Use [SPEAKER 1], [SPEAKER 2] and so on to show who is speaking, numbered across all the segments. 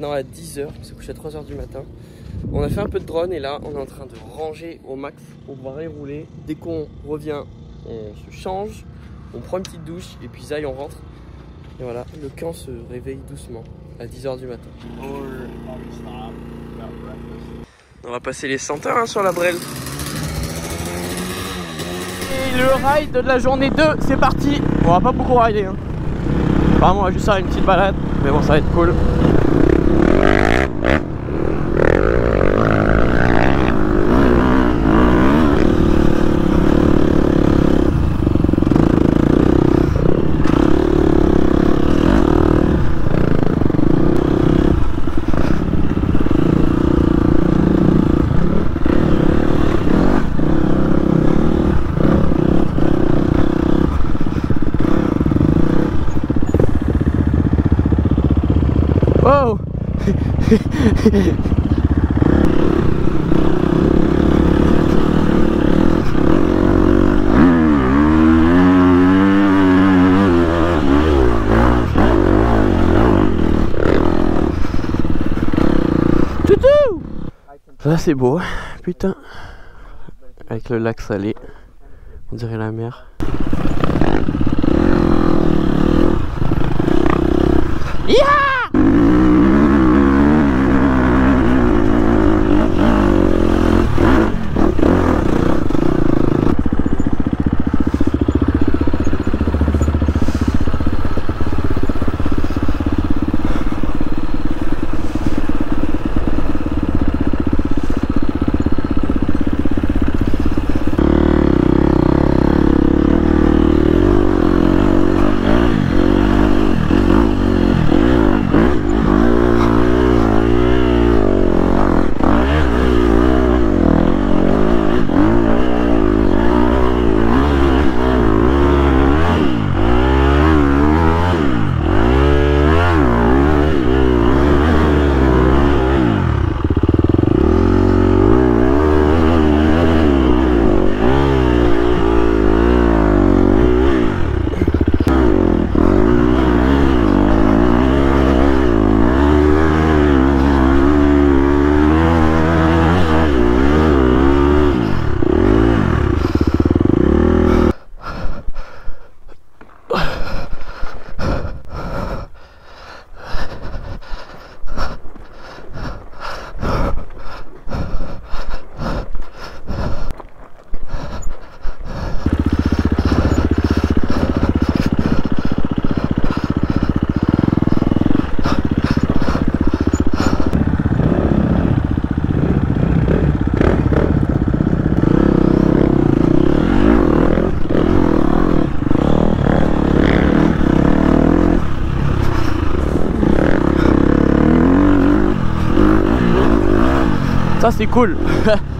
[SPEAKER 1] maintenant à 10h, on s'est couché à 3h du matin. On a fait un peu de drone et là on est en train de ranger au max pour pouvoir y rouler. Dès qu'on revient, on se change, on prend une petite douche et puis y on rentre. Et voilà, le camp se réveille doucement à 10h du matin. On va passer les 100 heures hein, sur la brelle. Et le ride de la journée 2, c'est parti On va pas beaucoup rider. Hein. Vraiment, on va juste faire une petite balade. Mais bon, ça va être cool. Thank. Ça c'est beau, putain. Avec le lac salé, on dirait la mer. Ça c'est cool.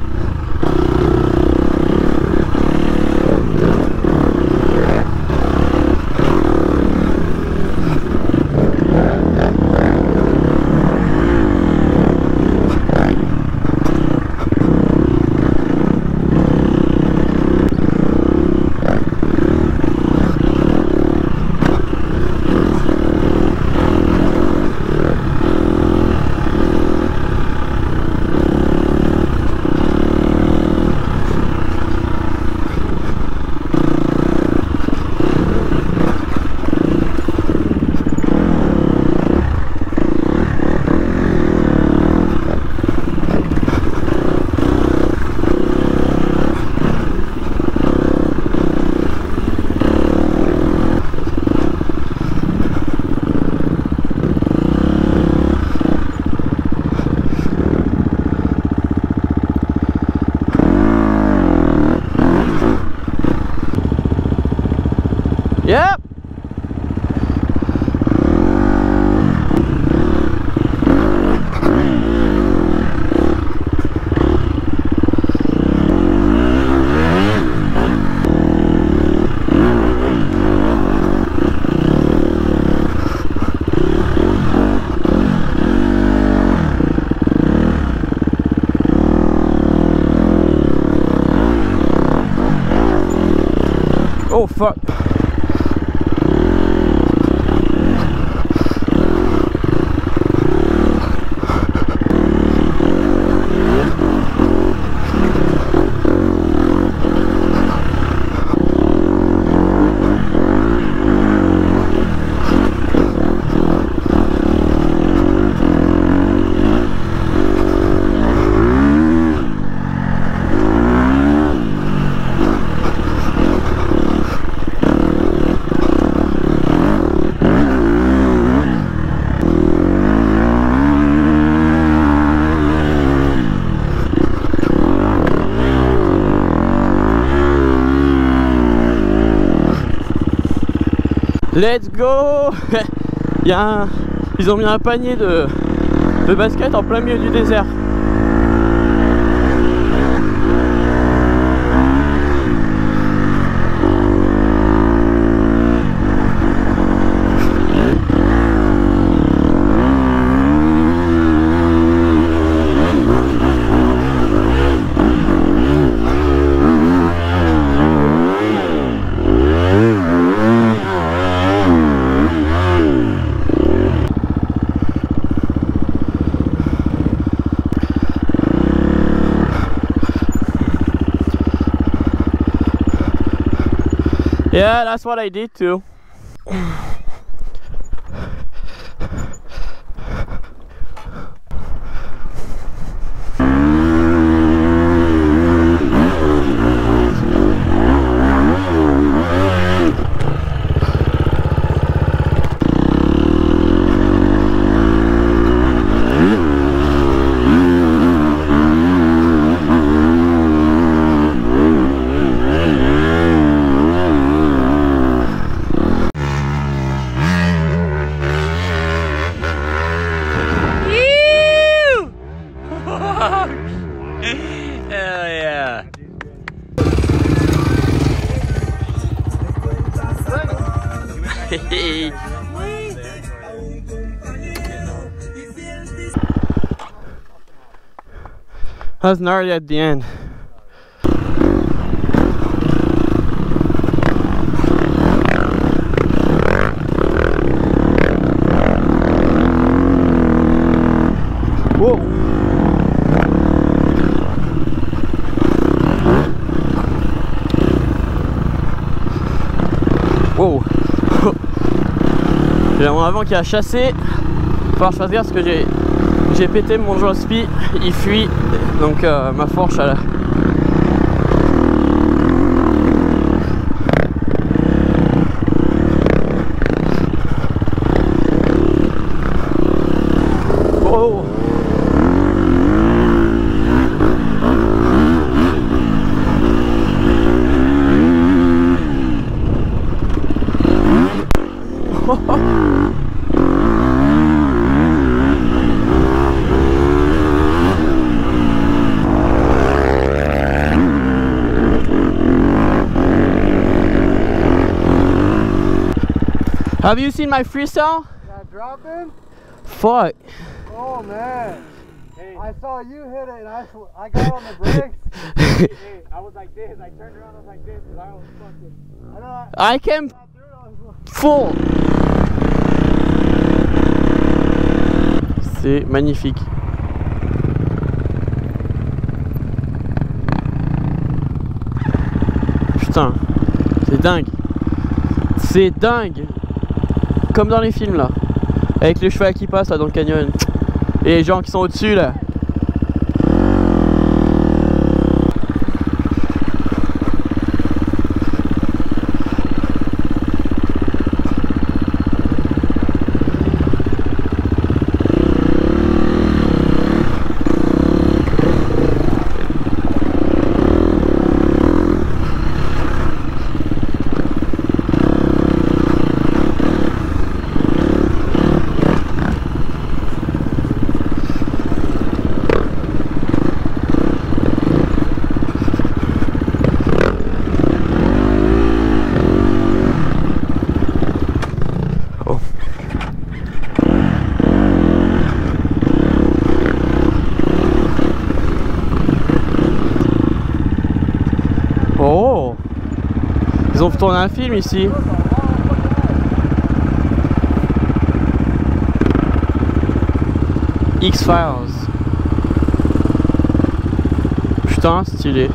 [SPEAKER 1] Yep. Oh fuck. Let's go Il y a. Ils ont mis un panier de, de basket en plein milieu du désert. Yeah, that's what I did too. That was gnarly at the end. Whoa. Wow. J'ai mon avant qui a chassé. Faut que je parce que j'ai pété mon Jospi, il fuit. Donc euh, ma fourche elle Oh Have you seen my freestyle?
[SPEAKER 2] That dropping?
[SPEAKER 1] Fuck.
[SPEAKER 2] Oh man. I saw you hit it and I, I got on the brakes.
[SPEAKER 3] Hey, I was like this. I turned around. I was like this because I was fucking.
[SPEAKER 2] I know I
[SPEAKER 1] I came full. C'est magnifique. Putain, c'est dingue. C'est dingue. Comme dans les films là. Avec les chevaux qui passent là dans le canyon. Et les gens qui sont au-dessus là. Oh Ils ont tourné un film ici. X-Files. Putain, stylé.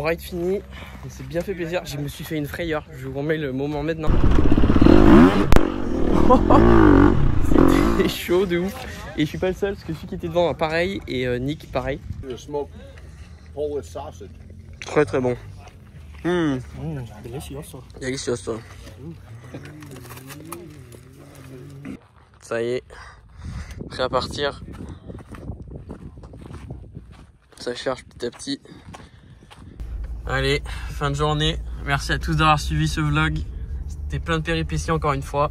[SPEAKER 1] Ride fini. On s'est bien fait plaisir. Je me suis fait une frayeur. Je vous remets le moment maintenant. C'était chaud de ouf. Et je suis pas le seul parce que celui qui était devant a pareil et euh, Nick pareil. Très très bon. Mmh.
[SPEAKER 2] Mm, delicioso.
[SPEAKER 1] Delicioso. Ça y est, prêt à partir. Ça charge petit à petit. Allez, fin de journée. Merci à tous d'avoir suivi ce vlog. C'était plein de péripéties encore une fois.